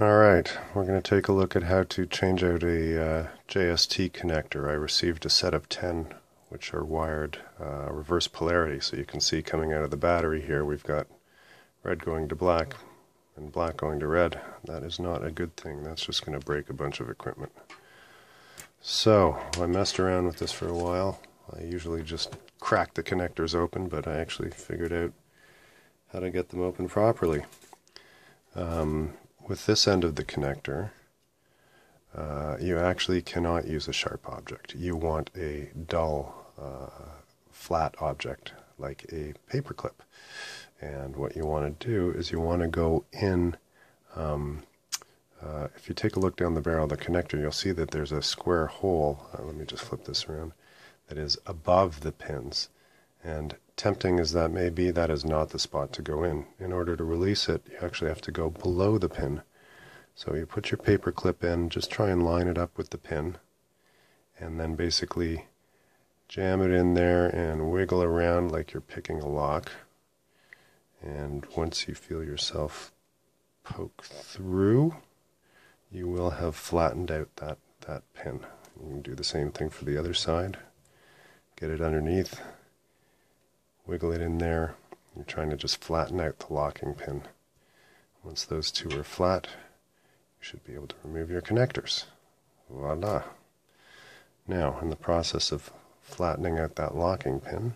Alright, we're going to take a look at how to change out a uh, JST connector. I received a set of 10 which are wired uh, reverse polarity so you can see coming out of the battery here we've got red going to black and black going to red. That is not a good thing, that's just going to break a bunch of equipment. So, I messed around with this for a while. I usually just crack the connectors open but I actually figured out how to get them open properly. Um, with this end of the connector, uh, you actually cannot use a sharp object. You want a dull, uh, flat object like a paperclip. And what you want to do is you want to go in. Um, uh, if you take a look down the barrel of the connector, you'll see that there's a square hole. Uh, let me just flip this around. That is above the pins. And tempting as that may be, that is not the spot to go in. In order to release it, you actually have to go below the pin. So you put your paper clip in, just try and line it up with the pin, and then basically jam it in there and wiggle around like you're picking a lock. And once you feel yourself poke through, you will have flattened out that, that pin. You can do the same thing for the other side. Get it underneath, wiggle it in there. You're trying to just flatten out the locking pin. Once those two are flat, you should be able to remove your connectors. Voila. Now, in the process of flattening out that locking pin,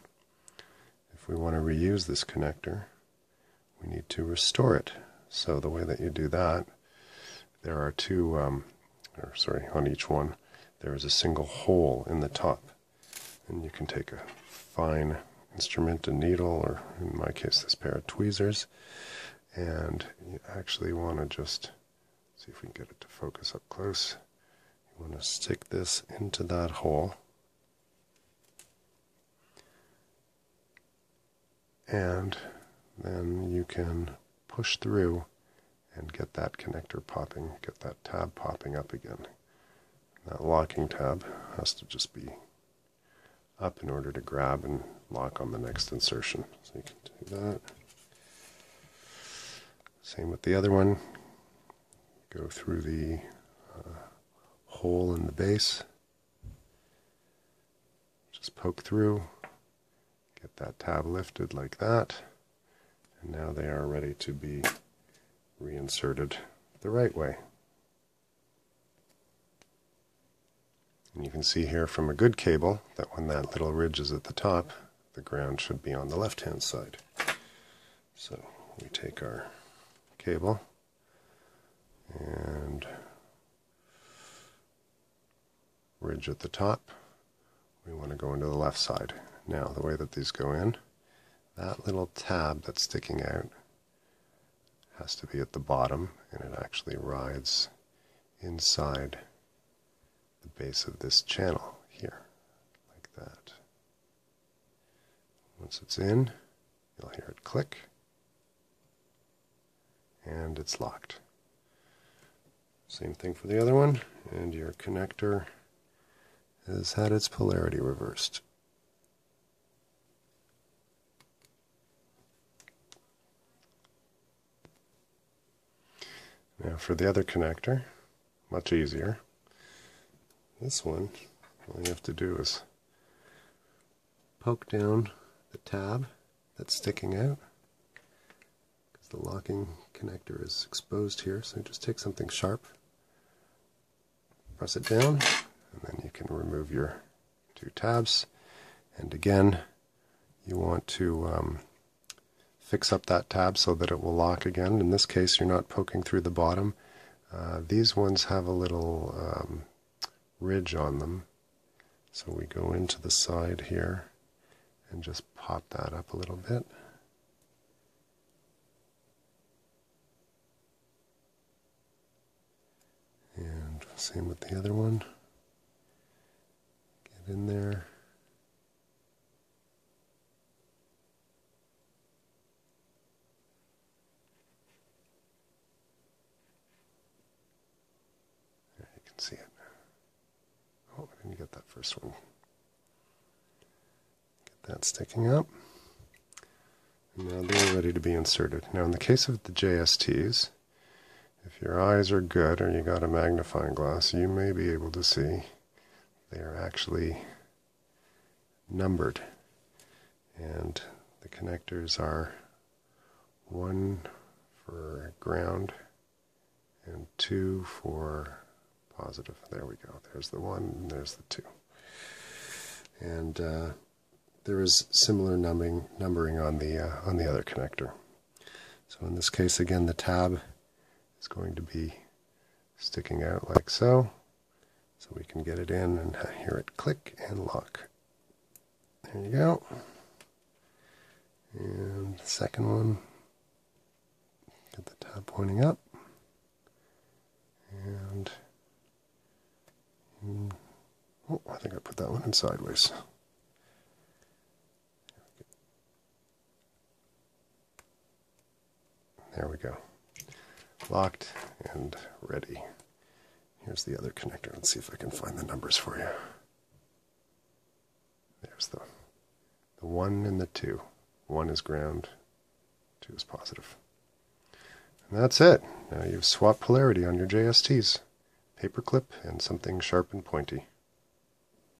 if we want to reuse this connector, we need to restore it. So the way that you do that, there are two, um, or sorry, on each one, there is a single hole in the top. And you can take a fine instrument, a needle, or in my case, this pair of tweezers. And you actually want to just see if we can get it to focus up close. You want to stick this into that hole. And then you can push through and get that connector popping, get that tab popping up again. That locking tab has to just be up in order to grab and lock on the next insertion. So you can do that. Same with the other one. Go through the uh, hole in the base. Just poke through. Get that tab lifted like that. And now they are ready to be reinserted the right way. And you can see here from a good cable that when that little ridge is at the top, the ground should be on the left-hand side. So we take our cable and ridge at the top. We want to go into the left side. Now, the way that these go in, that little tab that's sticking out has to be at the bottom, and it actually rides inside the base of this channel here, like that. Once it's in, you'll hear it click, and it's locked. Same thing for the other one, and your connector has had its polarity reversed. Now for the other connector, much easier. This one, all you have to do is poke down the tab that's sticking out because the locking connector is exposed here. So just take something sharp, press it down, and then you can remove your two tabs. And again, you want to um, fix up that tab so that it will lock again. In this case, you're not poking through the bottom. Uh, these ones have a little um, ridge on them. So we go into the side here and just pop that up a little bit. And same with the other one. Get in there. There you can see it. Oh, I didn't get that first one. Get that sticking up. And now they're ready to be inserted. Now in the case of the JSTs, if your eyes are good or you got a magnifying glass, you may be able to see they are actually numbered. And the connectors are one for ground and two for positive. There we go. There's the one, and there's the two. And uh, there is similar numbering numbering on the uh, on the other connector. So in this case, again, the tab is going to be sticking out like so. So we can get it in and hear it click and lock. There you go. And the second one, get the tab pointing up. And, and oh, That one in sideways. There we go. Locked and ready. Here's the other connector. Let's see if I can find the numbers for you. There's the the one and the two. One is ground, two is positive. And that's it. Now you've swapped polarity on your JSTs. Paperclip and something sharp and pointy.